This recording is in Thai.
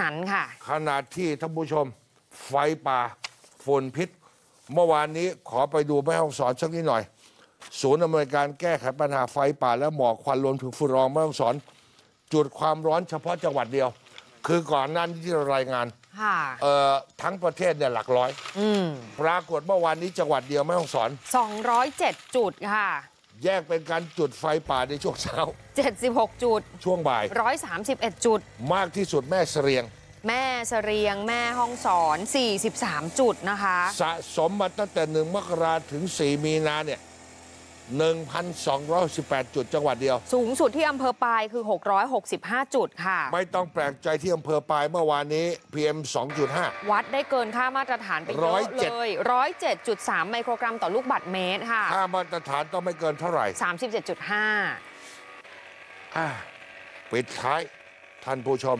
นั้นค่ะขณะที่ท่านผู้ชมไฟป่าฝุ่นพิษ เมื่อวานนี้ขอไปดูแม่ห้องสอนสักนิดหน่อย ศูนย์อำนวยการแก้ไขปัญหาไฟป่าและหมอกควันรวมถึงฝุ่นละอองแม่ห้องสอน จุดความร้อนเฉพาะจังหวัดเดียว คือก่อนหนั้นที่เรารายงานค่ะเอ่อทั้งประเทศเนี่ยหลักร้อยอืมปรากฏเมื่อวานนี้จังหวัดเดียวแม่ห้องสอน 207 จุดค่ะ แยกเป็นการจุดไฟป่าในช่วงเช้า 76 จุด ช่วงบ่าย 131 จุด มากที่สุดแม่เสรียง แม่เสรียง แม่ห้องสอน 43 จุดนะคะ สะสมมาตั้งแต่หนึ่งมกราถึง 4 มีนาเนี่ย 1,218 จุดจังหวัดเดียว สูงสุดที่อำเภอปายคือ 665 จุดค่ะ ไม่ต้องแปลกใจที่อำเภอปลายเมื่อวานนี้ PM 2.5 วัดได้เกินค่ามาตรฐานไปเยอะเลย107.3 ไมโครกรัมต่อลูกบาศก์เมตรค่ะ ค่ามาตรฐานต้องไม่เกินเท่าไหร่ 37.5อ่าปิดท้ายท่านผู้ชม